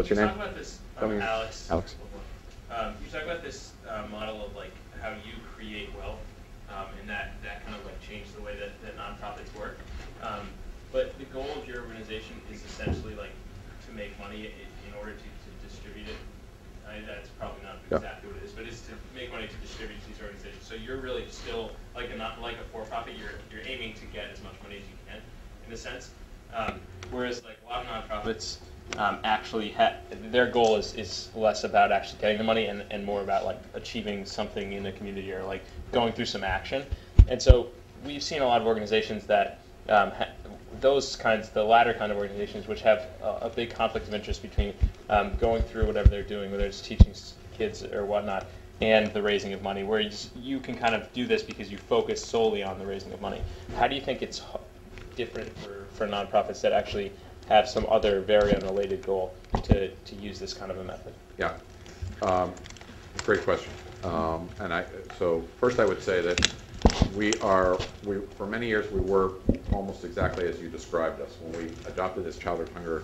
What's your name? about this, um, Alex. Alex. Um, you talk about this uh, model of like how you create wealth, um, and that, that kind of like changed the way that, that nonprofits work. Um, but the goal of your organization is essentially like to make money in, in order to, to distribute it. I, that's probably not Yeah. exactly what it is, but it's to make money to distribute to these organizations. So you're really still like a not like a for-profit. You're you're aiming to get as much money as you can, in a sense. Um, whereas like a lot of nonprofits um, actually ha- their goal is, is less about actually getting the money and, and more about like achieving something in the community or like going through some action. And so we've seen a lot of organizations that um, ha- those kinds, the latter kind of organizations, which have a, a big conflict of interest between um, going through whatever they're doing, whether it's teaching kids or whatnot, and the raising of money, where you, just, you can kind of do this because you focus solely on the raising of money. How do you think it's different for, for nonprofits that actually have some other very unrelated goal to, to use this kind of a method? Yeah. Um, Great question. Um, And I, so first I would say that we are, we, for many years, we were almost exactly as you described us. When we adopted this childhood hunger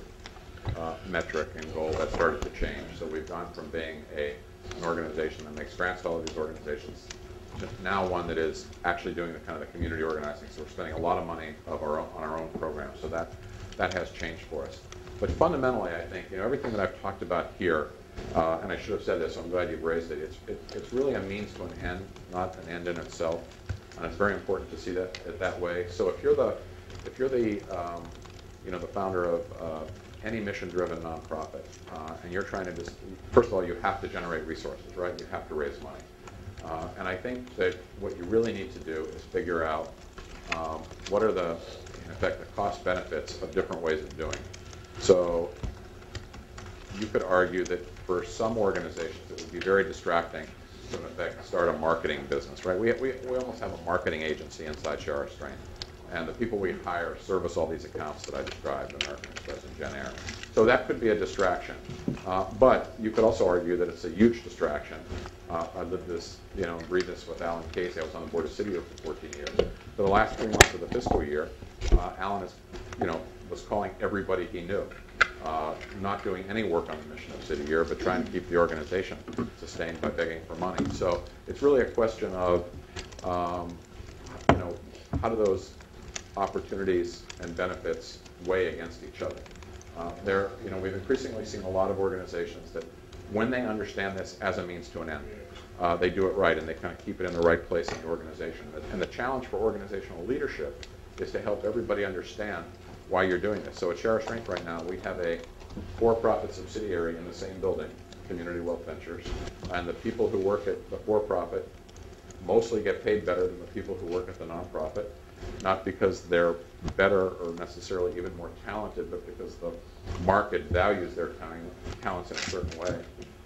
uh, metric and goal, that started to change. So we've gone from being a, an organization that makes grants to all of these organizations to now one that is actually doing the kind of the community organizing. So we're spending a lot of money of our own, on our own program. So that, that has changed for us. But fundamentally, I think, you know, everything that I've talked about here, uh, and I should have said this, I'm glad you've raised it, it's, it, it's really a means to an end, not an end in itself. And it's very important to see that, it that way. So if you're the, if you're the, um, you know, the founder of uh, any mission-driven nonprofit, uh, and you're trying to just, first of all, you have to generate resources, right? You have to raise money. Uh, and I think that what you really need to do is figure out um, what are the, in effect, the cost benefits of different ways of doing. it. So you could argue that for some organizations, it would be very distracting to, in effect, start a marketing business, right? We, we, we almost have a marketing agency inside Share Our Strength. And the people we hire service all these accounts that I described, American Express and Jenn-Air. So that could be a distraction. Uh, but you could also argue that it's a huge distraction. Uh, I lived this, you know, breathed this with Alan Khazei. I was on the board of City for 14 years. For the last three months of the fiscal year, uh, Alan is, you know, was calling everybody he knew uh, not doing any work on the mission of City Year, but trying to keep the organization sustained by begging for money. So it's really a question of, um, you know, how do those opportunities and benefits weigh against each other? Uh, there, you know, we've increasingly seen a lot of organizations that, when they understand this as a means to an end, uh, they do it right and they kind of keep it in the right place in the organization. And the challenge for organizational leadership is to help everybody understand why you're doing this. So at Share Our Strength right now, we have a for-profit subsidiary in the same building, Community Wealth Ventures, and the people who work at the for-profit mostly get paid better than the people who work at the nonprofit, not because they're better or necessarily even more talented, but because the market values their talent- talents in a certain way.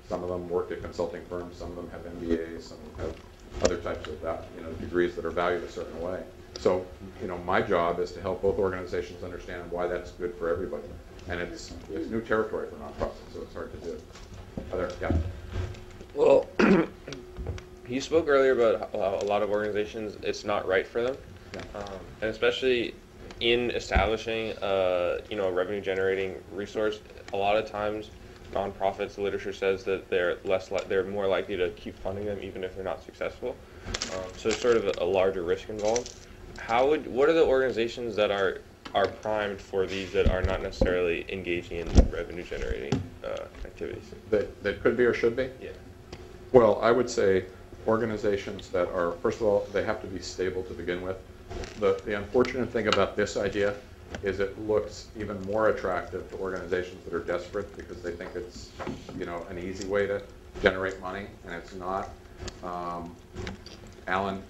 Some of them work at consulting firms, some of them have MBAs, some have other types of, you know, degrees that are valued a certain way. So, you know, my job is to help both organizations understand why that's good for everybody. And it's, it's new territory for nonprofits, so it's hard to do. Other, yeah? Well, you spoke earlier about how a lot of organizations, it's not right for them. Yeah. Um, and especially in establishing a, you know, a revenue generating resource, a lot of times nonprofits, the literature says that they're less, li- they're more likely to keep funding them even if they're not successful. Um, so it's sort of a, a larger risk involved. How would, what are the organizations that are, are primed for these that are not necessarily engaging in revenue generating, uh, activities? That, that could be or should be? Yeah. Well, I would say organizations that are, first of all, they have to be stable to begin with. The, the unfortunate thing about this idea is it looks even more attractive to organizations that are desperate because they think it's, you know, an easy way to generate money, and it's not. Um, Alan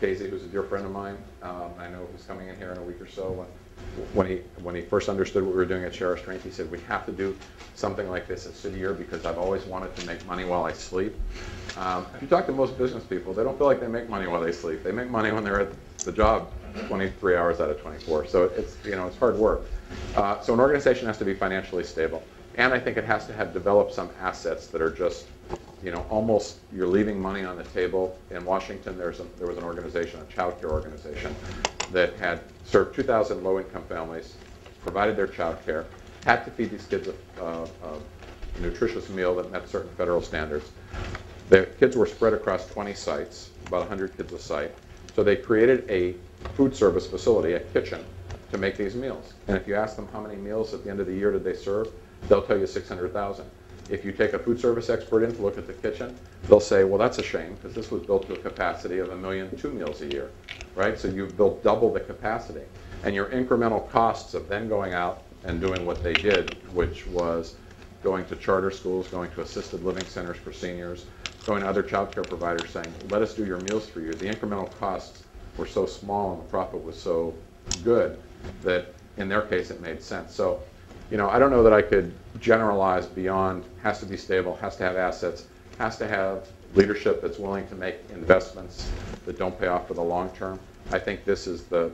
Khazei, who's a dear friend of mine, um, I know he's coming in here in a week or so. When, when he when he first understood what we were doing at Share Our Strength, he said we have to do something like this at City Year because I've always wanted to make money while I sleep. Um, if you talk to most business people, they don't feel like they make money while they sleep. They make money when they're at the job 23 hours out of 24. So it's you know it's hard work. Uh, so an organization has to be financially stable, and I think it has to have developed some assets that are just you know, almost you're leaving money on the table. In Washington, there's a, there was an organization, a child care organization, that had served 2,000 low-income families, provided their child care, had to feed these kids a, a, a nutritious meal that met certain federal standards. The kids were spread across 20 sites, about 100 kids a site. So they created a food service facility, a kitchen, to make these meals. And if you ask them how many meals at the end of the year did they serve, they'll tell you 600,000. If you take a food service expert in to look at the kitchen, they'll say, well, that's a shame because this was built to a capacity of a million two meals a year, right? So you've built double the capacity. And your incremental costs of then going out and doing what they did, which was going to charter schools, going to assisted living centers for seniors, going to other child care providers saying, let us do your meals for you. The incremental costs were so small and the profit was so good that in their case it made sense. So, you know, I don't know that I could generalize beyond has to be stable, has to have assets, has to have leadership that's willing to make investments that don't pay off for the long term. I think this is the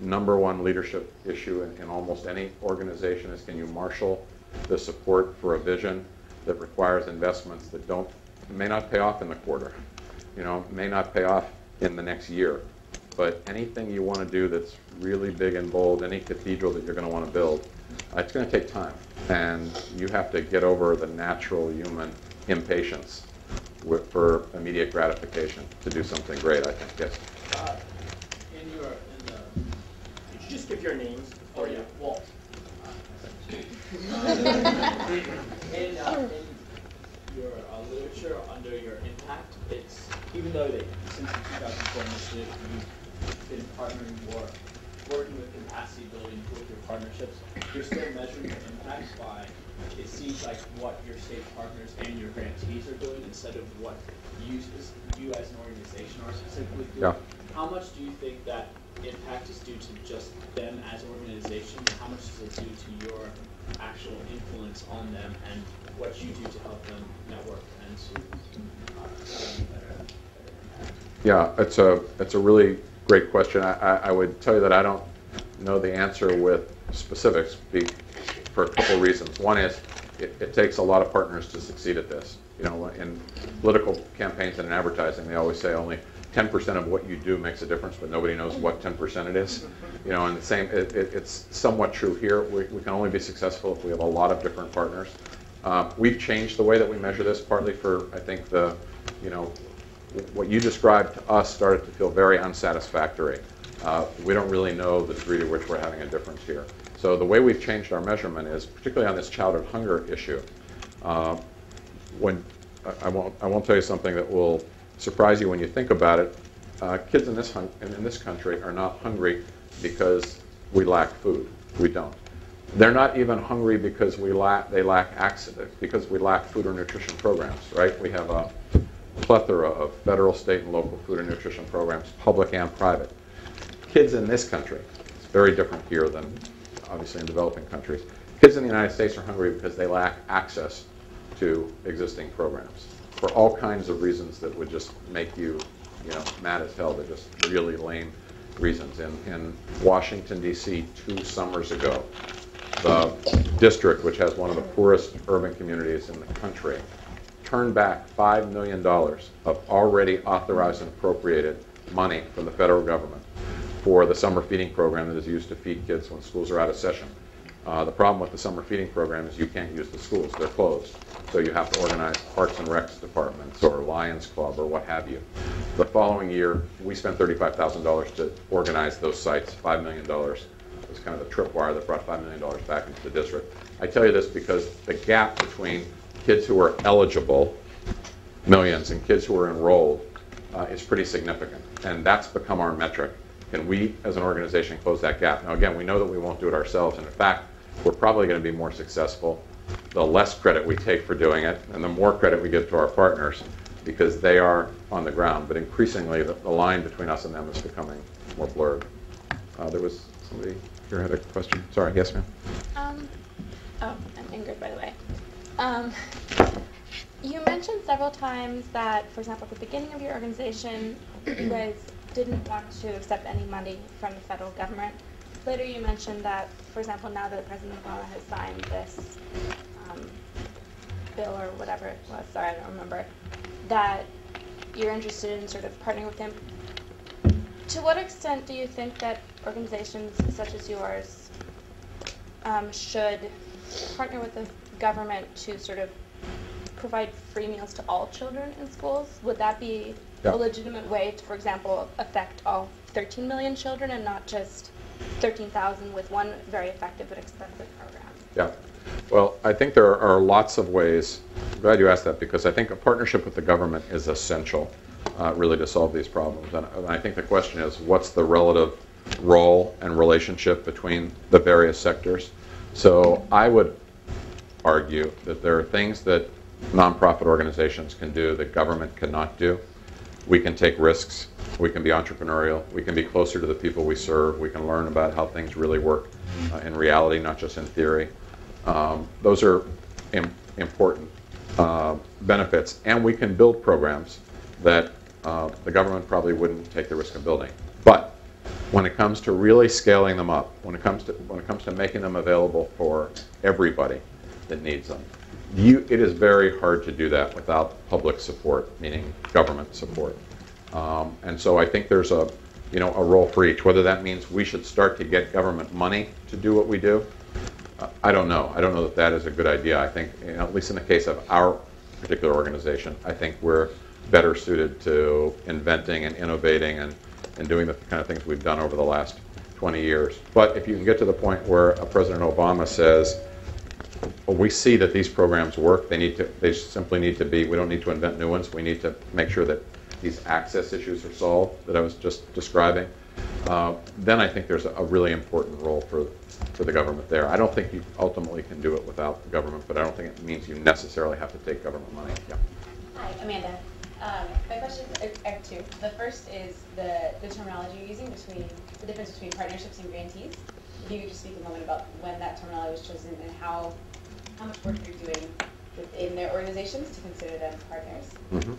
number one leadership issue in, in almost any organization is can you marshal the support for a vision that requires investments that don't may not pay off in the quarter, you know, may not pay off in the next year. But anything you want to do that's really big and bold, any cathedral that you're going to want to build, it's going to take time. And you have to get over the natural human impatience with, for immediate gratification to do something great, I think. Yes. Uh, In your, in the, could you just give your names before you, Walt? In, uh, in your uh, literature, under your impact, it's, even though that since the 2004 initiative, you've been partnering more, working with capacity building with your partnerships, you're still measuring your impact by, it seems like what your state partners and your grantees are doing instead of what you, you as an organization are specifically doing. Yeah. How much do you think that impact is due to just them as an organization? and How much is it due to your actual influence on them and what you do to help them network and to uh, better, better impact? Yeah, it's a, it's a really great question. I, I, I would tell you that I don't know the answer with specifics be, for a couple reasons. One is, it, it takes a lot of partners to succeed at this. You know, in political campaigns and in advertising, they always say only 10% of what you do makes a difference, but nobody knows what 10% it is. You know, and the same, it, it, it's somewhat true here. We, we can only be successful if we have a lot of different partners. Uh, we've changed the way that we measure this, partly for, I think, the, you know, what you described to us started to feel very unsatisfactory. Uh, we don't really know the degree to which we're having a difference here. So the way we've changed our measurement is, particularly on this childhood hunger issue, uh, when I- won't, I won't tell you something that will surprise you when you think about it. Uh, kids in this hun- in this country are not hungry because we lack food. We don't. They're not even hungry because we lack they lack access because we lack food or nutrition programs. Right? We have a plethora of federal, state, and local food and nutrition programs, public and private. Kids in this country, it's very different here than obviously in developing countries. Kids in the United States are hungry because they lack access to existing programs for all kinds of reasons that would just make you, you know, mad as hell. They're just really lame reasons. In, in Washington, D.C., two summers ago, the district, which has one of the poorest urban communities in the country, turned back $5 million of already authorized and appropriated money from the federal government for the summer feeding program that is used to feed kids when schools are out of session. Uh, the problem with the summer feeding program is you can't use the schools, they're closed. So you have to organize Parks and Recs departments or Lions Club or what have you. The following year, we spent $35,000 to organize those sites, $5 million. It was kind of a tripwire that brought $5 million back into the district. I tell you this because the gap between kids who are eligible, millions, and kids who are enrolled uh, is pretty significant. And that's become our metric. Can we, as an organization, close that gap? Now, again, we know that we won't do it ourselves. And in fact, we're probably going to be more successful the less credit we take for doing it and the more credit we give to our partners because they are on the ground. But increasingly, the, the line between us and them is becoming more blurred. Uh, there was somebody here had a question. Sorry, yes, ma'am. Um, oh, I'm Ingrid, by the. Um, you mentioned several times that, for example, at the beginning of your organization, you guys didn't want to accept any money from the federal government. Later, you mentioned that, for example, now that President Obama has signed this um, bill or whatever it was, sorry, I don't remember, that you're interested in sort of partnering with him. To what extent do you think that organizations such as yours um, should partner with the government to sort of provide free meals to all children in schools, would that be Yeah. a legitimate way to, for example, affect all 13 million children and not just 13,000 with one very effective but expensive program? Yeah. Well, I think there are lots of ways. I'm glad you asked that because I think a partnership with the government is essential, uh, really, to solve these problems. And and I think the question is, what's the relative role and relationship between the various sectors? So I would argue that there are things that nonprofit organizations can do that government cannot do. We can take risks. We can be entrepreneurial. We can be closer to the people we serve. We can learn about how things really work uh, in reality, not just in theory. Um, those are Im- important uh, benefits. And we can build programs that uh, the government probably wouldn't take the risk of building. But when it comes to really scaling them up, when it comes to when it comes to making them available for everybody that needs them, you, it is very hard to do that without public support, meaning government support. Um, and so I think there's a you know a role for each. Whether that means we should start to get government money to do what we do, uh, I don't know. I don't know that that is a good idea. I think, you know, at least in the case of our particular organization, I think we're better suited to inventing and innovating and, and doing the kind of things we've done over the last 20 years. But if you can get to the point where President Obama says, we see that these programs work, they need to, they simply need to be, we don't need to invent new ones, we need to make sure that these access issues are solved that I was just describing, uh, then I think there's a, really important role for, for the government there. I don't think you ultimately can do it without the government, but I don't think it means you necessarily have to take government money. Yeah. Hi, Amanda. Um, my question, I have two. The first is the, the terminology you're using between, the difference between partnerships and grantees. If you could just speak a moment about when that terminology was chosen and how, how much work you're doing within their organizations to consider them partners. Mhm. Um,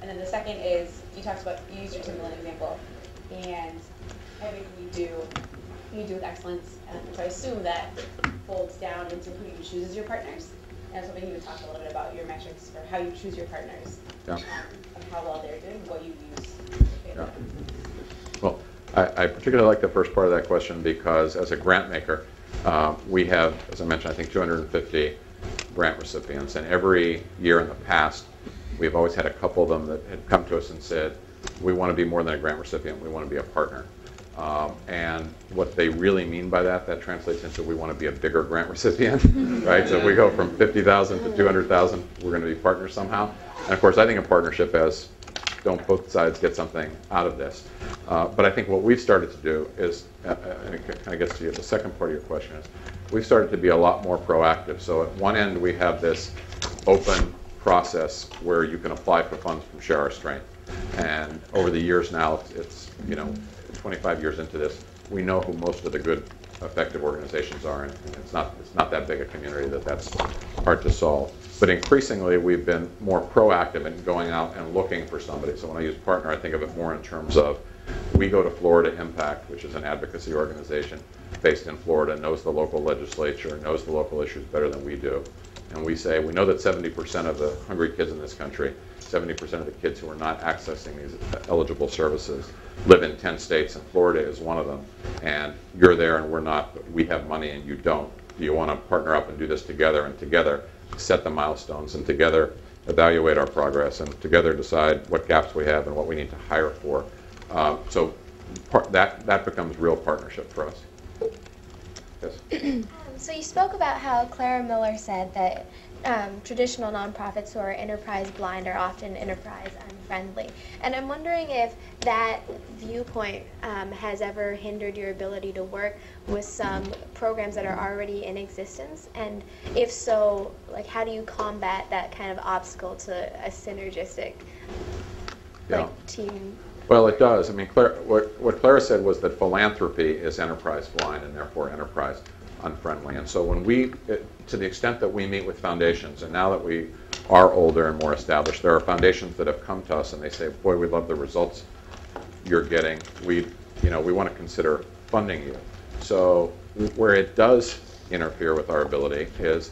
and then the second is, you talked about, you used your Timberland example, and everything you do, you do with excellence. Um, so I assume that folds down into who you choose as your partners. And I was hoping you would talk a little bit about your metrics for how you choose your partners. Yeah. um, And how well they're doing, what you use. Yeah. I, I particularly like the first part of that question because as a grant maker, uh, we have, as I mentioned, I think 250 grant recipients, and every year in the past, we've always had a couple of them that had come to us and said, we want to be more than a grant recipient, we want to be a partner. Um, and what they really mean by that, that translates into we want to be a bigger grant recipient, right? So if we go from 50,000 to 200,000, we're going to be partners somehow. And of course, I think a partnership has don't both sides get something out of this? Uh, but I think what we've started to do is, uh, uh, and of gets to the second part of your question is, we've started to be a lot more proactive. So at one end, we have this open process where you can apply for funds from Share Our Strength. And over the years now, it's, it's you know, 25 years into this, we know who most of the good, effective organizations are, and it's not, it's not that big a community that that's hard to solve. But increasingly, we've been more proactive in going out and looking for somebody. So when I use partner, I think of it more in terms of, we go to Florida Impact, which is an advocacy organization based in Florida, knows the local legislature, knows the local issues better than we do. And we say, we know that 70% of the hungry kids in this country, 70% of the kids who are not accessing these eligible services live in 10 states, and Florida is one of them. And you're there and we're not, but we have money and you don't. Do you want to partner up and do this together? And together, set the milestones, and together, evaluate our progress, and together decide what gaps we have and what we need to hire for. Uh, So part- that, that becomes real partnership for us. Yes? Um, So you spoke about how Clara Miller said that um, traditional nonprofits who are enterprise blind are often enterprise unfriendly. And I'm wondering if that viewpoint um, has ever hindered your ability to work with some programs that are already in existence. And if so, like how do you combat that kind of obstacle to a synergistic Yeah. like team? Well, it does. I mean, Clara, what, what Clara said was that philanthropy is enterprise blind and therefore enterprise unfriendly. And so when we, to the extent that we meet with foundations, and now that we are older and more established, there are foundations that have come to us and they say, boy, we love the results you're getting. We, you know, we want to consider funding you. So where it does interfere with our ability is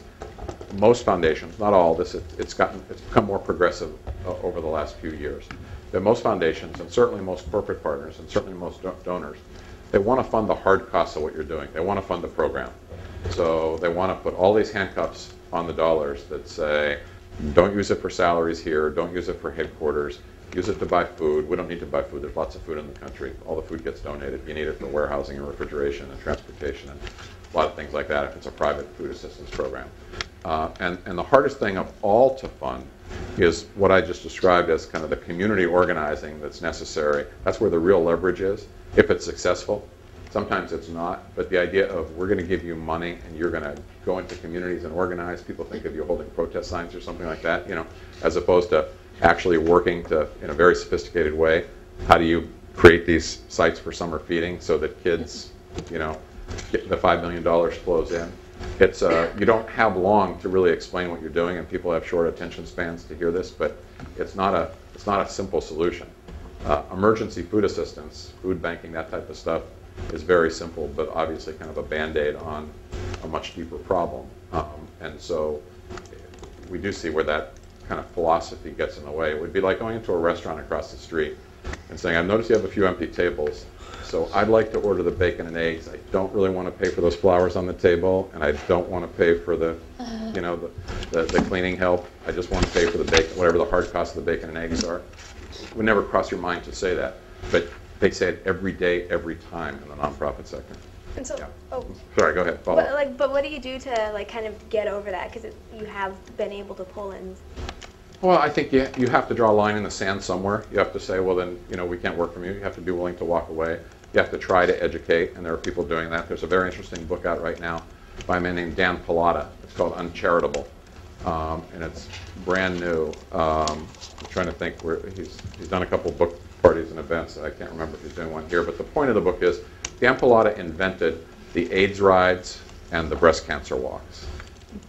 most foundations, not all, this it's gotten it's become more progressive uh, over the last few years. But most foundations, and certainly most corporate partners, and certainly most do- donors, they want to fund the hard costs of what you're doing. They want to fund the program. So they want to put all these handcuffs on the dollars that say, don't use it for salaries here, don't use it for headquarters, use it to buy food. We don't need to buy food, there's lots of food in the country. All the food gets donated. You need it for warehousing and refrigeration and transportation and a lot of things like that if it's a private food assistance program. Uh, and, and the hardest thing of all to fund is what I just described as kind of the community organizing that's necessary. That's where the real leverage is, if it's successful. Sometimes it's not, but the idea of we're going to give you money and you're going to go into communities and organize, people think of you holding protest signs or something like that, you know, as opposed to actually working to, in a very sophisticated way, how do you create these sites for summer feeding so that kids, you know, get the $5 million flows in. It's, uh, you don't have long to really explain what you're doing, and people have short attention spans to hear this, but it's not a, it's not a simple solution. Uh, emergency food assistance, food banking, that type of stuff is very simple, but obviously kind of a Band-Aid on a much deeper problem. Um, and so we do see where that kind of philosophy gets in the way. It would be like going into a restaurant across the street and saying, I've noticed you have a few empty tables. So I'd like to order the bacon and eggs. I don't really want to pay for those flowers on the table, and I don't want to pay for the, you know, the, the, the cleaning help. I just want to pay for the bacon, whatever the hard cost of the bacon and eggs are. It would never cross your mind to say that, but they say it every day, every time in the nonprofit sector. And so, Yeah. oh, Sorry, go ahead. Follow. but like, but what do you do to like kind of get over that? Because you have been able to pull in. Well, I think you, you have to draw a line in the sand somewhere. You have to say, well, then, you know, we can't work from you. You have to be willing to walk away. You have to try to educate, and there are people doing that. There's a very interesting book out right now by a man named Dan Pallotta. It's called Uncharitable, um, and it's brand new. Um, I'm trying to think where he's he's done a couple book parties and events. I can't remember if he's doing one here, but the point of the book is Dan Pallotta invented the AIDS rides and the breast cancer walks.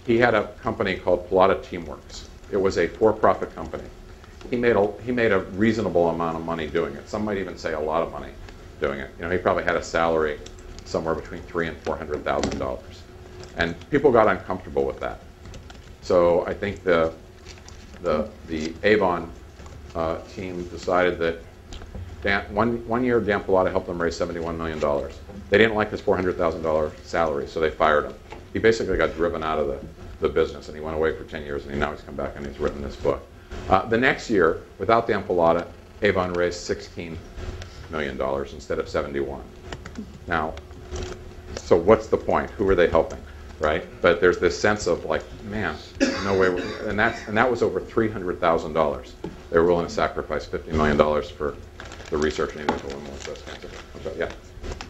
He had a company called Pallotta Teamworks. It was a for-profit company. He made a he made a reasonable amount of money doing it. Some might even say a lot of money doing it. You know, he probably had a salary somewhere between three and four hundred thousand dollars, and people got uncomfortable with that. So I think the the the Avon uh, team decided that Dan, one one year Dan Pallotta helped them raise seventy-one million dollars. They didn't like his four hundred thousand dollar salary, so they fired him. He basically got driven out of the, the business, and he went away for ten years, and he, now he's come back and he's written this book. Uh, the next year, without Dan Pallotta, Avon raised sixteen million dollars instead of seventy-one. Now, so what's the point? Who are they helping, right? But there's this sense of like, man, no way. And that's and that was over three hundred thousand dollars. They were willing to sacrifice fifty million dollars for the research needed to eliminate breast cancer. Okay, yeah.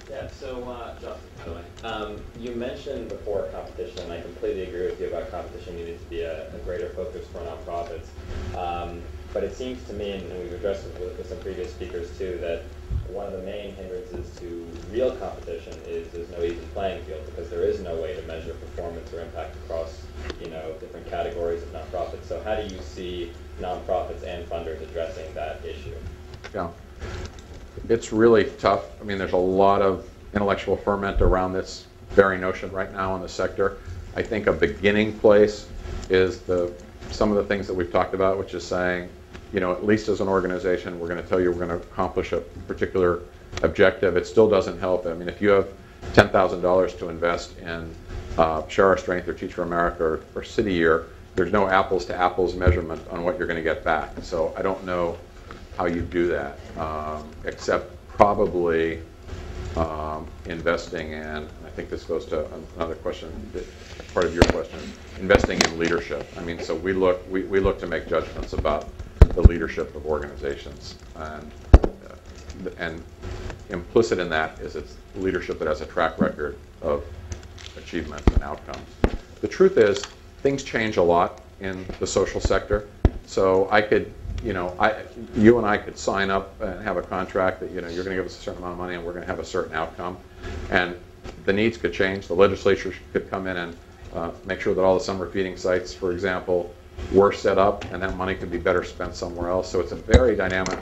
Yeah, so, uh, Justin, by the way, um, you mentioned before competition, and I completely agree with you about competition needing to be a, a greater focus for nonprofits. Um, but it seems to me, and we've addressed it with, with some previous speakers too, that one of the main hindrances to real competition is there's no even playing field because there is no way to measure performance or impact across, you know, different categories of nonprofits. So how do you see nonprofits and funders addressing that issue? Yeah. It's really tough. I mean, there's a lot of intellectual ferment around this very notion right now in the sector. I think a beginning place is the, some of the things that we've talked about, which is saying, you know, at least as an organization, we're going to tell you we're going to accomplish a particular objective. It still doesn't help. I mean, if you have $10,000 to invest in uh, Share Our Strength or Teach for America or, or City Year, there's no apples to apples measurement on what you're going to get back. So I don't know how you do that, um, except probably um, investing in, I think this goes to another question, part of your question, investing in leadership. I mean, so we look, we, we look to make judgments about the leadership of organizations. And, uh, and implicit in that is it's leadership that has a track record of achievement and outcomes. The truth is, things change a lot in the social sector. So I could, you know, I, you and I could sign up and have a contract that, you know, you're going to give us a certain amount of money and we're going to have a certain outcome. And the needs could change. The legislature could come in and uh, make sure that all the summer feeding sites, for example, were set up and that money could be better spent somewhere else. So it's a very dynamic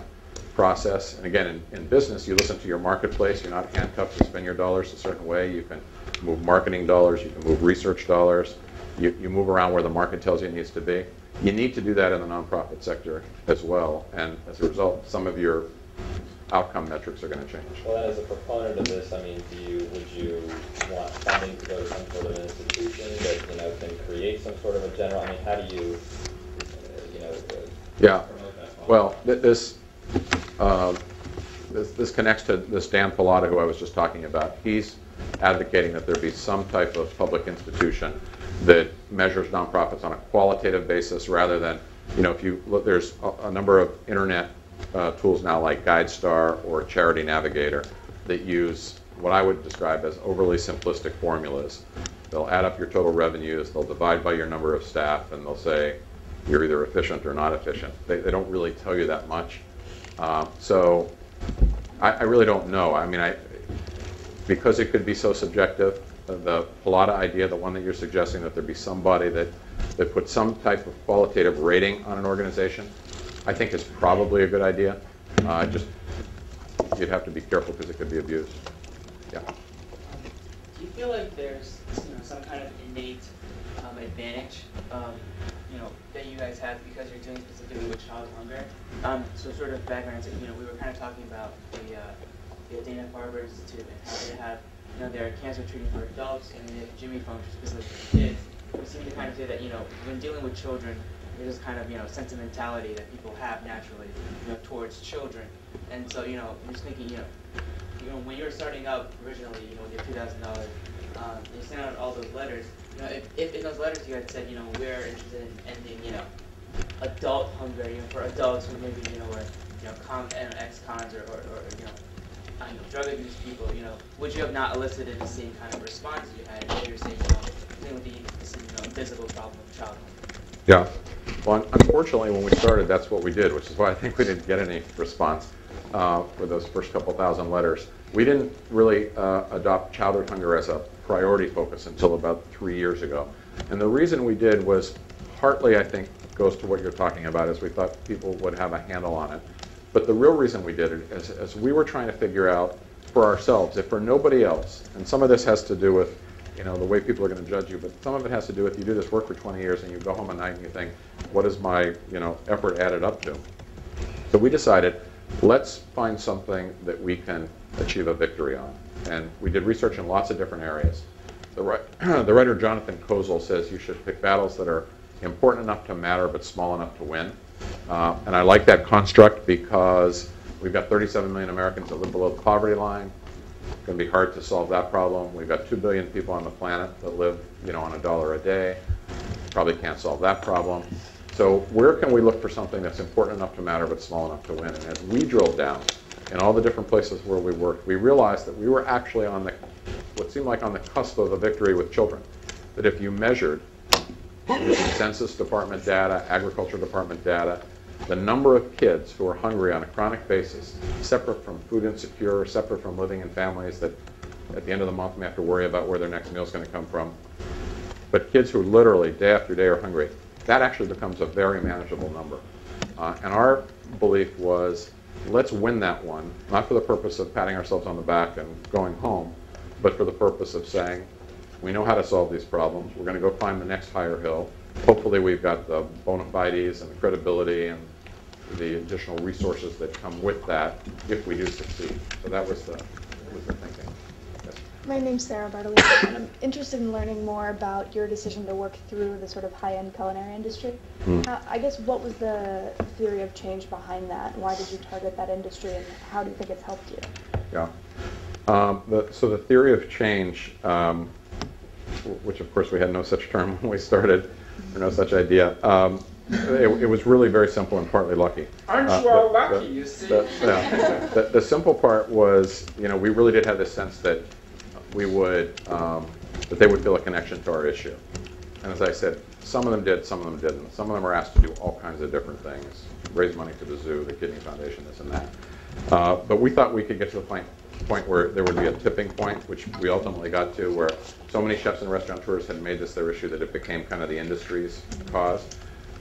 process. And again, in, in business, you listen to your marketplace. You're not handcuffed to spend your dollars a certain way. You can move marketing dollars. You can move research dollars. You, you move around where the market tells you it needs to be. You need to do that in the nonprofit sector as well. And as a result, some of your outcome metrics are going to change. Well, as a proponent of this, I mean, do you, would you want funding to go to some sort of an institution that, you know, can create some sort of a general, I mean, how do you, uh, you know, uh, Yeah. promote that? model? Well, th- this, um, this this connects to this Dan Pallotta who I was just talking about. He's advocating that there be some type of public institution that measures nonprofits on a qualitative basis rather than, you know, if you look, there's a- a number of internet uh, tools now like GuideStar or Charity Navigator that use what I would describe as overly simplistic formulas. They'll add up your total revenues, they'll divide by your number of staff, and they'll say you're either efficient or not efficient. They, they don't really tell you that much. Uh, So I, I really don't know. I mean, I, because it could be so subjective, the Pallotta idea, the one that you're suggesting, that there be somebody that, that puts some type of qualitative rating on an organization, I think is probably a good idea. Uh, Just, you'd have to be careful because it could be abused. Yeah. Do you feel like there's, you know, some kind of innate um, advantage, um, you know, that you guys have because you're doing specifically with child hunger? Um, so sort of background, you know, we were kind of talking about the, uh, the Dana-Farber Institute and how they have, you know, their cancer treatment for adults and have Jimmy is specifically for kids. We seem to kind of say that, you know, when dealing with children, there's this kind of, you know, sentimentality that people have naturally, you know, towards children. And so, you know, I'm just thinking, you know, you know, when you were starting out originally, you know, with your two thousand dollars, um, you sent out all those letters. You know, if, if in those letters you had said, you know, we're interested in ending, you know, adult hunger, you know, for adults who maybe, you know, were, you know, uh, ex-cons or, or, or, you know, I don't drug abuse people, you know, would you have not elicited the same kind of response you had if you were saying, you know, the, you know, invisible problem of child hunger? Yeah. Well, unfortunately, when we started, that's what we did, which is why I think we didn't get any response uh, for those first couple thousand letters. We didn't really uh, adopt childhood hunger as a priority focus until about three years ago. And the reason we did was partly, I think, goes to what you're talking about, is we thought people would have a handle on it. But the real reason we did it is, we were trying to figure out for ourselves, if for nobody else, and some of this has to do with you know, the way people are going to judge you, but some of it has to do with you do this work for 20 years and you go home at night and you think, what is my, you know, effort added up to? So we decided, let's find something that we can achieve a victory on. And we did research in lots of different areas. The, the writer Jonathan Kozol says you should pick battles that are important enough to matter but small enough to win. Uh, and I like that construct because we've got 37 million Americans that live below the poverty line. It's going to be hard to solve that problem. We've got 2 billion people on the planet that live, you know, on a dollar a day. Probably can't solve that problem. So where can we look for something that's important enough to matter but small enough to win? And as we drilled down in all the different places where we worked, we realized that we were actually on the, what seemed like on the cusp of a victory with children. That if you measured Census Department data, Agriculture Department data, the number of kids who are hungry on a chronic basis, separate from food insecure, separate from living in families that at the end of the month may have to worry about where their next meal is going to come from, but kids who literally day after day are hungry, that actually becomes a very manageable number. Uh, and our belief was, let's win that one, not for the purpose of patting ourselves on the back and going home, but for the purpose of saying, we know how to solve these problems. We're going to go climb the next higher hill. Hopefully, we've got the bona fides and the credibility and the additional resources that come with that if we do succeed. So that was the, that was the thinking. Yes. My name's Sarah Bartolini, and I'm interested in learning more about your decision to work through the sort of high-end culinary industry. Hmm. How, I guess what was the theory of change behind that? Why did you target that industry, and how do you think it's helped you? Yeah. Um, the, so the theory of change, um, which of course we had no such term when we started, or no such idea, um, it, it was really very simple and partly lucky. Aren't Uh, you all the- the- lucky, you see? the- yeah. The, the simple part was, you know, we really did have this sense that we would, um, that they would feel a connection to our issue. And as I said, some of them did, some of them didn't. Some of them were asked to do all kinds of different things, raise money for the zoo, the Kidney Foundation, this and that. Uh, But we thought we could get to the point, point where there would be a tipping point, which we ultimately got to, where so many chefs and restaurateurs had made this their issue that it became kind of the industry's cause.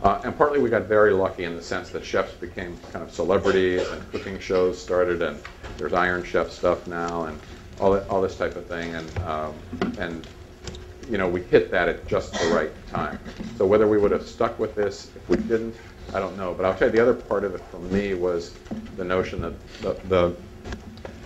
Uh, and partly we got very lucky in the sense that chefs became kind of celebrities and cooking shows started, and there's Iron Chef stuff now, and all that, all this type of thing, and um, and you know, we hit that at just the right time. So whether we would have stuck with this, if we didn't, I don't know. But I'll tell you, the other part of it for me was the notion that the, the,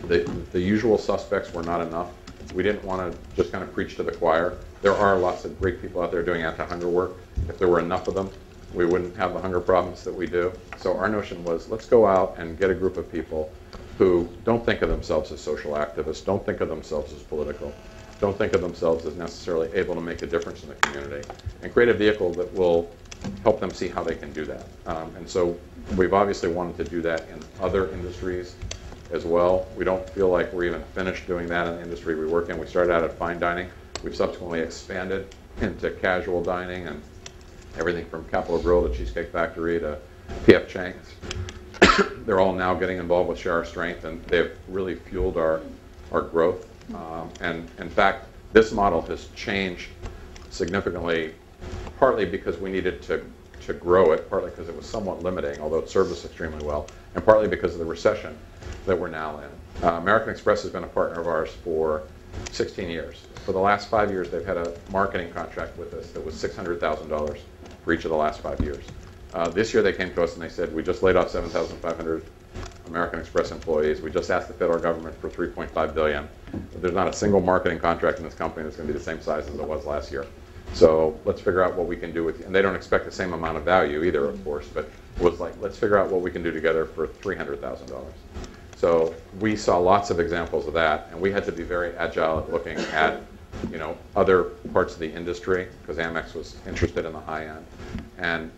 the, the usual suspects were not enough. We didn't want to just kind of preach to the choir. There are lots of great people out there doing anti-hunger work. If there were enough of them, we wouldn't have the hunger problems that we do. So our notion was, let's go out and get a group of people who don't think of themselves as social activists, don't think of themselves as political, don't think of themselves as necessarily able to make a difference in the community, and create a vehicle that will help them see how they can do that. Um, and so we've obviously wanted to do that in other industries as well. We don't feel like we're even finished doing that in the industry we work in. We started out at fine dining. We've subsequently expanded into casual dining and everything from Capital Grille to Cheesecake Factory to P.F. Chang's. They're all now getting involved with Share Our Strength, and they've really fueled our, our growth. Um, and in fact, this model has changed significantly, partly because we needed to, to grow it, partly because it was somewhat limiting, although it served us extremely well, and partly because of the recession that we're now in. Uh, American Express has been a partner of ours for 16 years. For the last five years, they've had a marketing contract with us that was $600,000 for each of the last five years. Uh, this year they came to us and they said, we just laid off 7,500 American Express employees. We just asked the federal government for 3.5 billion. But there's not a single marketing contract in this company that's going to be the same size as it was last year. So let's figure out what we can do with, and they don't expect the same amount of value either, of course, but was like, let's figure out what we can do together for $300,000. So we saw lots of examples of that, and we had to be very agile at looking at, you know, other parts of the industry, because Amex was interested in the high end, and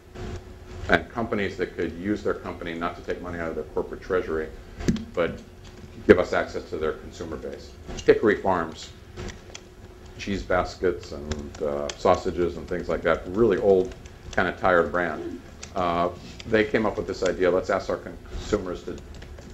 and companies that could use their company not to take money out of their corporate treasury, but give us access to their consumer base. Hickory Farms, cheese baskets and uh, sausages and things like that, really old, kind of tired brand. Uh, they came up with this idea, let's ask our consumers to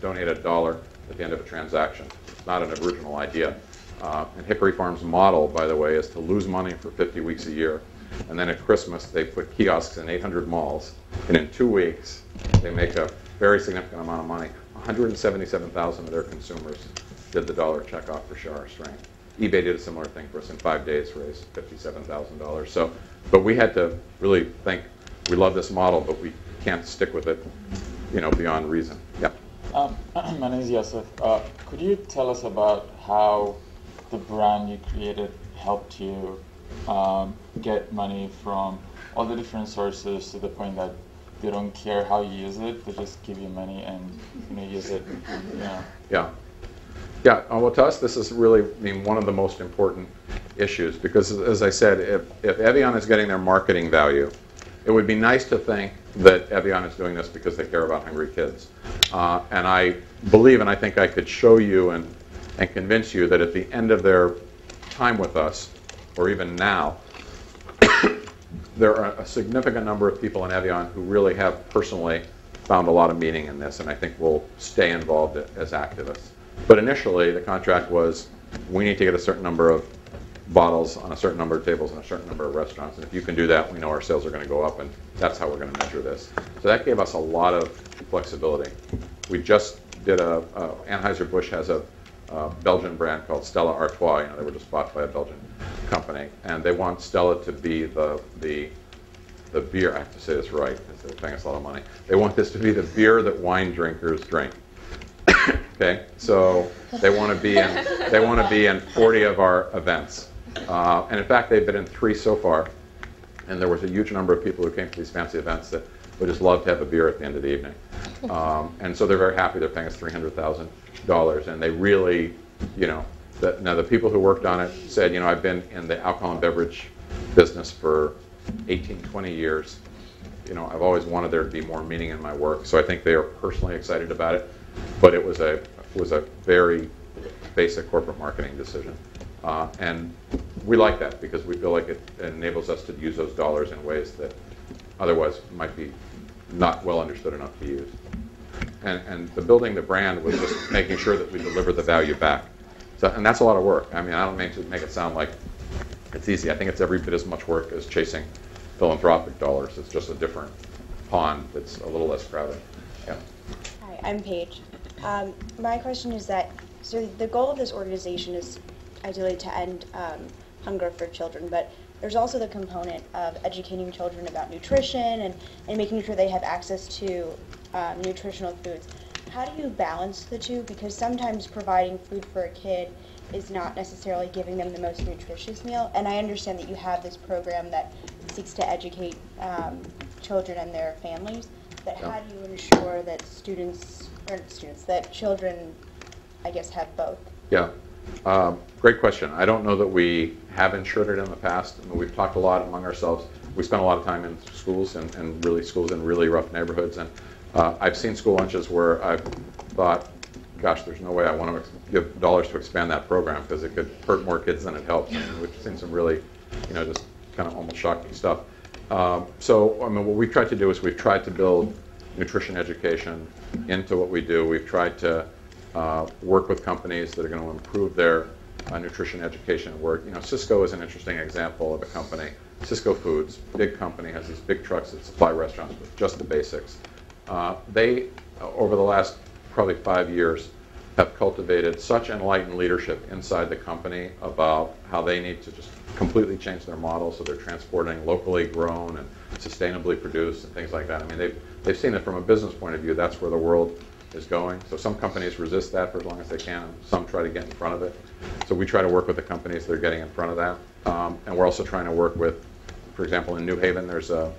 donate a dollar at the end of a transaction. It's not an original idea. Uh, and Hickory Farms' model, by the way, is to lose money for 50 weeks a year. And then at Christmas, they put kiosks in 800 malls. And in two weeks, they make a very significant amount of money. 177,000 of their consumers did the dollar check off for Our Strength. eBay did a similar thing for us in five days, raised $57,000. So, but we had to really think, we love this model, but we can't stick with it, you know, beyond reason. Yeah. Um, my name is Yosef. Uh, could you tell us about how the brand you created helped you um, get money from all the different sources to the point that they don't care how you use it, they just give you money and you know use it. You know. Yeah. Yeah, uh, well, to us, this is really, I mean, one of the most important issues because, as I said, if, if Evian is getting their marketing value, it would be nice to think that Evian is doing this because they care about hungry kids. Uh, and I believe, and I think I could show you and, and convince you that at the end of their time with us, or even now, there are a significant number of people in Evian who really have personally found a lot of meaning in this, and I think will stay involved as activists. But initially, the contract was, we need to get a certain number of bottles on a certain number of tables in a certain number of restaurants, and if you can do that, we know our sales are going to go up, and that's how we're going to measure this. So that gave us a lot of flexibility. We just did a, uh, Anheuser-Busch has a uh, Belgian brand called Stella Artois. You know, they were just bought by a Belgian company, and they want Stella to be the the the beer. I have to say this right because they're paying us a lot of money. They want this to be the beer that wine drinkers drink. okay, so they want to be in they want to be in 40 of our events, uh, and in fact, they've been in three so far. And there was a huge number of people who came to these fancy events that would just love to have a beer at the end of the evening. Um, and so they're very happy. They're paying us 300,000 dollars, and they really, you know, the, now the people who worked on it said, you know, I've been in the alcohol and beverage business for 18, 20 years. You know, I've always wanted there to be more meaning in my work, so I think they are personally excited about it. But it was a was a very basic corporate marketing decision, uh, and we like that because we feel like it enables us to use those dollars in ways that otherwise might be not well understood enough to use and, and the building the brand was just making sure that we deliver the value back. So, and that's a lot of work. I mean, I don't mean to make it sound like it's easy. I think it's every bit as much work as chasing philanthropic dollars. It's just a different pond that's a little less crowded. Yeah. Hi, I'm Paige. Um, my question is that so the goal of this organization is ideally to end um, hunger for children, but there's also the component of educating children about nutrition and, and making sure they have access to um, nutritional foods. How do you balance the two? Because sometimes providing food for a kid is not necessarily giving them the most nutritious meal. And I understand that you have this program that seeks to educate um, children and their families. But Yeah. how do you ensure that students, or students, that children, I guess, have both? Yeah, Um, great question. I don't know that we have insured it in the past. I mean, We've talked a lot among ourselves. We spend a lot of time in schools and, and really schools in really rough neighborhoods. And uh, I've seen school lunches where I've thought, gosh, there's no way I want to give dollars to expand that program because it could hurt more kids than it helps. We've seen some really, you know, just kind of almost shocking stuff. Um, So, I mean, what we've tried to do is we've tried to build nutrition education into what we do. We've tried to uh, work with companies that are going to improve their uh, nutrition education work. You know, Sysco is an interesting example of a company. Sysco Foods, big company, has these big trucks that supply restaurants with just the basics. Uh, They, uh, over the last probably five years, have cultivated such enlightened leadership inside the company about how they need to just completely change their model so they're transporting locally grown and sustainably produced and things like that. I mean, they've, they've seen that from a business point of view, that's where the world is going. So some companies resist that for as long as they can, some try to get in front of it. So we try to work with the companies that are getting in front of that. Um, and we're also trying to work with, for example, in New Haven, there's a,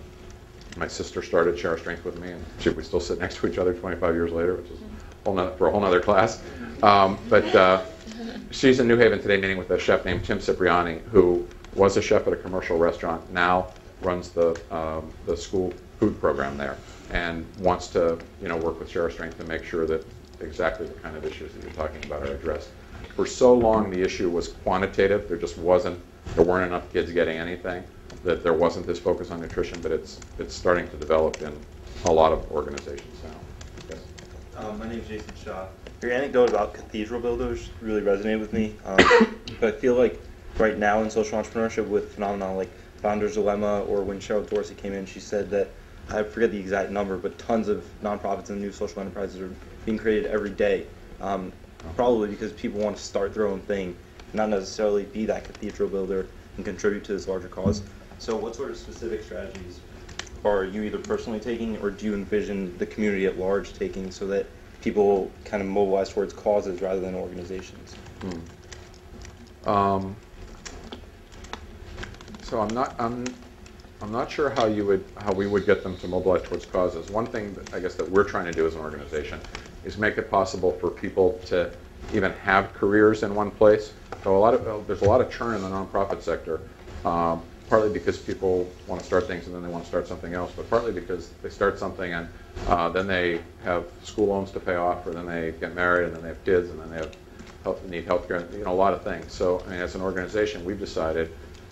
my sister started Share Strength with me, and she, we still sit next to each other 25 years later, which is whole nother, for a whole nother class. Um, but uh, she's in New Haven today meeting with a chef named Tim Cipriani, who was a chef at a commercial restaurant, now runs the, um, the school food program there, and wants to, you know, work with Share Strength to make sure that exactly the kind of issues that you're talking about are addressed. For so long, the issue was quantitative. There just wasn't, there weren't enough kids getting anything, that there wasn't this focus on nutrition, but it's, it's starting to develop in a lot of organizations now. Yes. Um, my name's Jason Shaw. Your anecdote about cathedral builders really resonated with me. Um, but I feel like right now in social entrepreneurship with phenomena like Founder's Dilemma or when Cheryl Dorsey came in, she said that, I forget the exact number, but tons of nonprofits and new social enterprises are being created every day. Um, probably because people want to start their own thing, not necessarily be that cathedral builder and contribute to this larger cause. So what sort of specific strategies are you either personally taking or do you envision the community at large taking so that people kind of mobilize towards causes rather than organizations? Um, So I'm not, I'm, I'm not sure how you would, how we would get them to mobilize towards causes. One thing that I guess that we're trying to do as an organization is make it possible for people to even have careers in one place. So a lot of, there's a lot of churn in the nonprofit sector, um, partly because people want to start things and then they want to start something else, but partly because they start something and uh, then they have school loans to pay off, or then they get married and then they have kids and then they have health, need health care, you know, a lot of things. So, I mean, as an organization, we've decided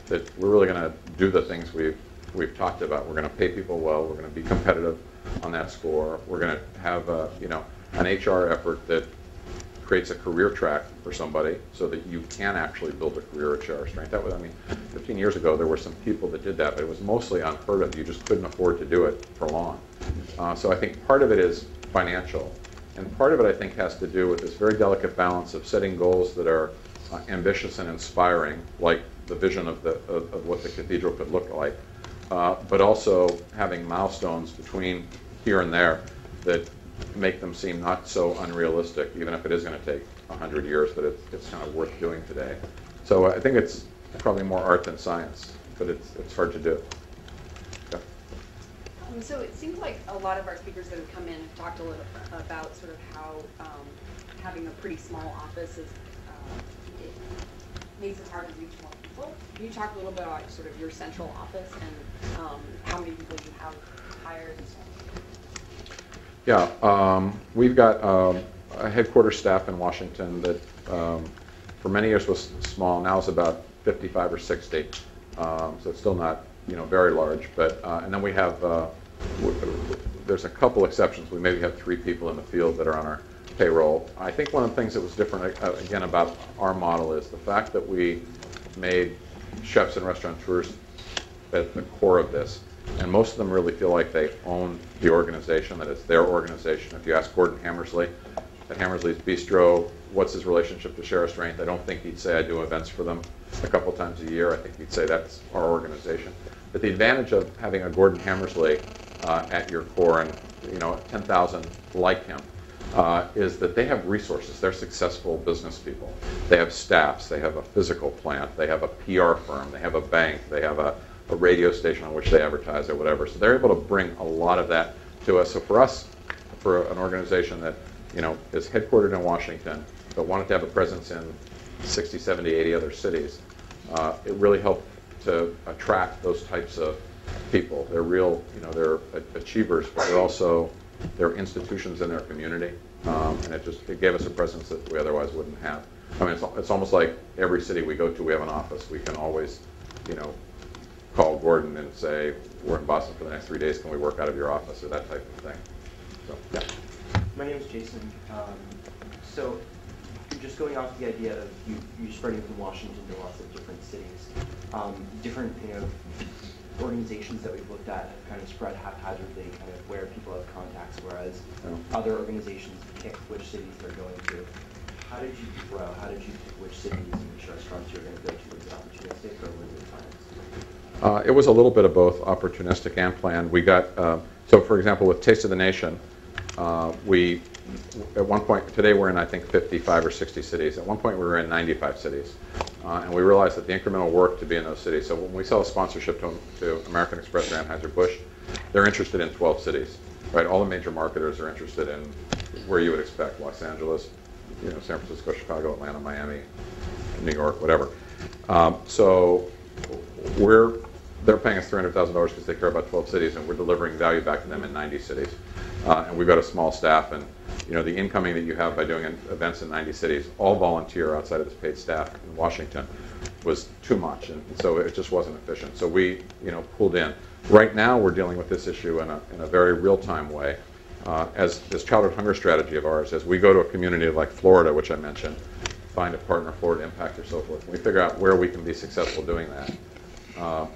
that we're really going to do the things we've, we've talked about. We're going to pay people well, we're going to be competitive on that score, we're going to have, a, you know, an HR effort that creates a career track for somebody so that you can actually build a career at Our Strength. That was, I mean, 15 years ago, there were some people that did that, but it was mostly unheard of. You just couldn't afford to do it for long. Uh, so I think part of it is financial, and part of it, I think, has to do with this very delicate balance of setting goals that are uh, ambitious and inspiring, like the vision of, the, of, of what the cathedral could look like, uh, but also having milestones between here and there that make them seem not so unrealistic, even if it is going to take 100 years, that it's, it's kind of worth doing today. So I think it's probably more art than science, but it's, it's hard to do. Um, so it seems like a lot of our speakers that have come in have talked a little about sort of how um, having a pretty small office is uh, it makes it hard to reach more people. Can you talk a little bit about sort of your central office and um, how many people you have hired? Yeah, um, we've got um, a headquarters staff in Washington that um, for many years was small. Now it's about 55 or 60. Um, so it's still not, you know, very large. But uh, and then we have uh, there's a couple exceptions. We maybe have three people in the field that are on our payroll. I think one of the things that was different uh, again about our model is the fact that we made chefs and restaurateurs at the core of this. And most of them really feel like they own the organization, that it's their organization. If you ask Gordon Hamersley at Hamersley's Bistro, what's his relationship to Share Strength, I don't think he'd say I do events for them. a couple times a year. I think he'd say that's our organization. But the advantage of having a Gordon Hamersley uh, at your core and, you know, 10,000 like him, uh, is that they have resources. They're successful business people. They have staffs. They have a physical plant. They have a PR firm. They have a bank. They have a, a radio station on which they advertise or whatever. So they're able to bring a lot of that to us. So for us, for an organization that you know is headquartered in Washington but wanted to have a presence in 60, 70, 80 other cities, uh, it really helped to attract those types of people. They're real, you know, they're achievers, but they're also they're institutions in their community, um, and it just it gave us a presence that we otherwise wouldn't have. I mean, it's, it's almost like every city we go to, we have an office. We can always, you know, call Gordon and say, we're in Boston for the next three days, can we work out of your office, or that type of thing. So, yeah. My name is Jason. Um, so, just going off the idea of you, you spreading from Washington to lots of different cities, um, different you know organizations that we've looked at have kind of spread haphazardly, kind of where people have contacts, whereas Yeah. other organizations pick which cities they're going to. How did you grow? How did you pick which cities and which restaurants you're going to go to? Was it opportunistic or was it planned? Uh, It was a little bit of both opportunistic and planned. We got, uh, so for example, with Taste of the Nation, uh, we, at one point, today we're in, I think, 55 or 60 cities. At one point, we were in 95 cities. Uh, And we realized that the incremental work to be in those cities, so when we sell a sponsorship to to American Express or Anheuser-Busch, they're interested in 12 cities, right? All the major marketers are interested in where you would expect, Los Angeles, you know, San Francisco, Chicago, Atlanta, Miami, New York, whatever. Um, So we're, they're paying us $300,000 because they care about 12 cities, and we're delivering value back to them in 90 cities. Uh, And we've got a small staff, and, you know, the incoming that you have by doing events in 90 cities, all volunteer outside of this paid staff in Washington, was too much, and so it just wasn't efficient. So we, you know, pulled in. Right now, we're dealing with this issue in a, in a very real-time way. Uh, As this childhood hunger strategy of ours, as we go to a community like Florida, which I mentioned, find a partner, Florida Impact or so forth, we figure out where we can be successful doing that. Uh,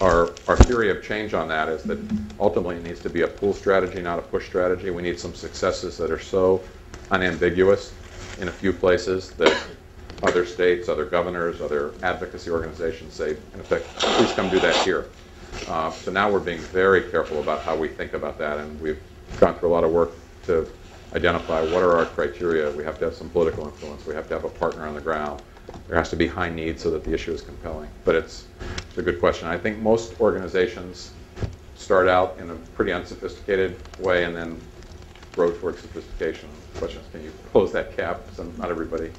Our, our theory of change on that is that ultimately it needs to be a pull strategy, not a push strategy. We need some successes that are so unambiguous in a few places that other states, other governors, other advocacy organizations say, in effect, please come do that here. Uh, So now we're being very careful about how we think about that, and we've gone through a lot of work to identify what are our criteria. We have to have some political influence. We have to have a partner on the ground. There has to be high need so that the issue is compelling. But it's, it's a good question. I think most organizations start out in a pretty unsophisticated way and then grow towards sophistication. The question is, can you close that gap so not everybody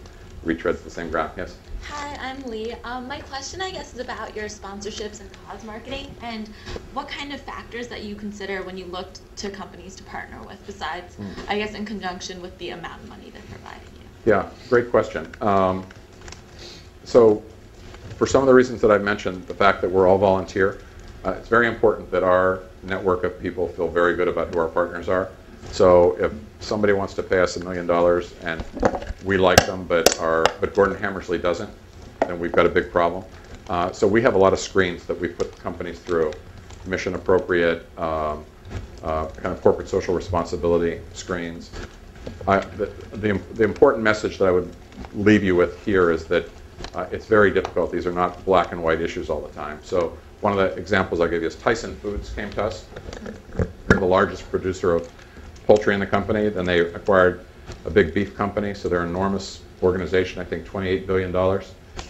retreads the same ground? Yes? Hi, I'm Lee. Um, my question, I guess, is about your sponsorships and cause marketing, and what kind of factors that you consider when you look to companies to partner with, besides, Hmm. I guess, in conjunction with the amount of money they're providing you. Yeah, great question. Um, So for some of the reasons that I've mentioned, the fact that we're all volunteer, uh, it's very important that our network of people feel very good about who our partners are. So if somebody wants to pay us a million dollars and we like them, but our, but Gordon Hamersley doesn't, then we've got a big problem. Uh, So we have a lot of screens that we put companies through, mission appropriate, um, uh, kind of corporate social responsibility screens. I- The the the important message that I would leave you with here is that uh, it's very difficult. These are not black and white issues all the time. So one of the examples I'll give you is Tyson Foods came to us. They're the largest producer of poultry in the company. Then they acquired a big beef company, so they're an enormous organization, I think $28 billion.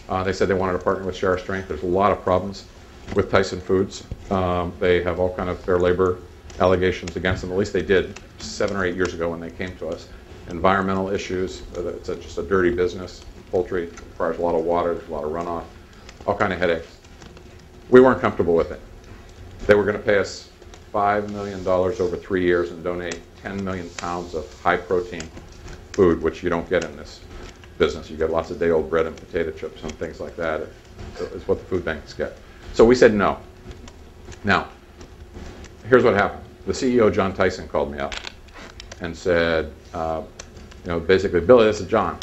Uh, They said they wanted to partner with Share Strength. There's a lot of problems with Tyson Foods. Um, They have all kind of fair labor allegations against them, at least they did seven or eight years ago when they came to us. Environmental issues, uh, it's a- just a dirty business. Poultry requires a lot of water, there's a lot of runoff, all kind of headaches. We weren't comfortable with it. They were going to pay us $5 million over three years and donate 10 million pounds of high-protein food, which you don't get in this business. You get lots of day-old bread and potato chips and things like that. It's what the food banks get. So we said no. Now, here's what happened. The CEO, John Tyson, called me up and said, uh, you know, basically, Billy, this is John.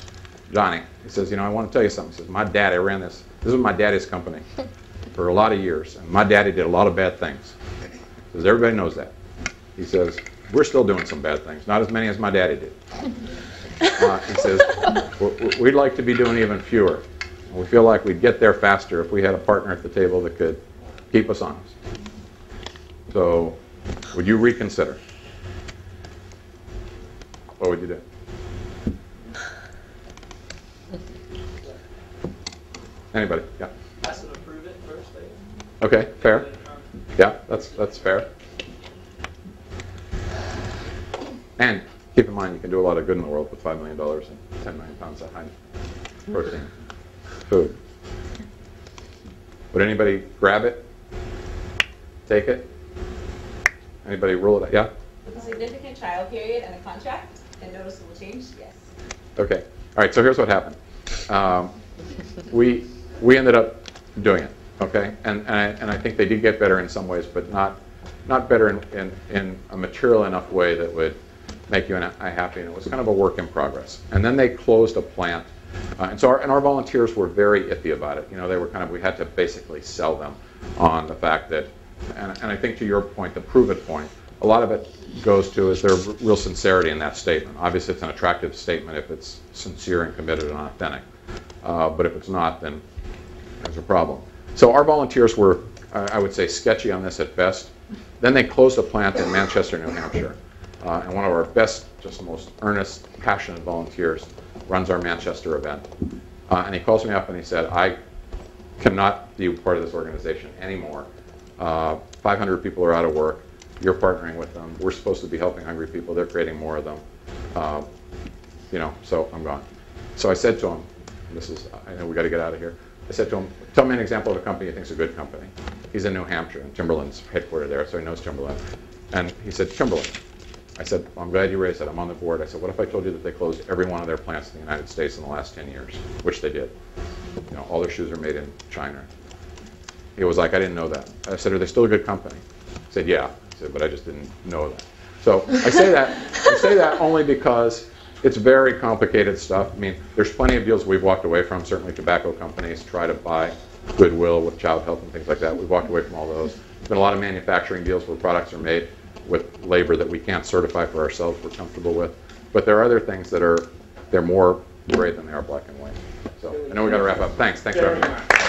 Johnny. He says, you know, I want to tell you something. He says, my daddy ran this. This was my daddy's company for a lot of years, and my daddy did a lot of bad things. He says, everybody knows that. He says, we're still doing some bad things, not as many as my daddy did. Uh, he says, "W- w- we'd like to be doing even fewer. We feel like we'd get there faster if we had a partner at the table that could keep us honest. So, would you reconsider? What would you do? Anybody? Yeah. Has to approve it first, I. Okay, fair. Yeah, that's, that's fair. And keep in mind, you can do a lot of good in the world with five million dollars and ten million pounds of high protein food. Would anybody grab it? Take it? Anybody rule it out? Yeah? With a significant trial period and a contract and noticeable change, yes. Okay. All right, so here's what happened. Um, we, we ended up doing it, okay? And, and, I, and I think they did get better in some ways, but not, not better in, in, in a material enough way that would make you happy. And it was kind of a work in progress. And then they closed a plant. Uh, and so our, and our volunteers were very iffy about it. You know, they were kind of, we had to basically sell them on the fact that, and, and I think to your point, the prove it point, a lot of it goes to is there real sincerity in that statement. Obviously, it's an attractive statement if it's sincere and committed and authentic. Uh, but if it's not, then there's a problem. So our volunteers were, I would say, sketchy on this at best. Then they closed a plant in Manchester, New Hampshire. Uh, and one of our best, just most earnest, passionate volunteers runs our Manchester event. Uh, and he calls me up and he said, I cannot be part of this organization anymore. Uh, 500 people are out of work. You're partnering with them. We're supposed to be helping hungry people. They're creating more of them. Uh, you know, so I'm gone. So I said to him, this is, I know we got to get out of here. I said to him, tell me an example of a company you think is a good company. He's in New Hampshire, and Timberland's headquartered there, so he knows Timberland. And he said, Timberland. I said, well, I'm glad you raised that. I'm on the board. I said, what if I told you that they closed every one of their plants in the United States in the last 10 years, which they did. You know, all their shoes are made in China. He was like, I didn't know that. I said, are they still a good company? He said, yeah. I said, but I just didn't know that. So I say that, I say that only because it's very complicated stuff. I mean, there's plenty of deals we've walked away from. Certainly tobacco companies try to buy goodwill with child health and things like that. We've walked away from all those. There's been a lot of manufacturing deals where products are made with labor that we can't certify for ourselves, we're comfortable with. But there are other things that are, they're more gray than they are black and white. So I know we got to wrap up. Thanks. Thanks for.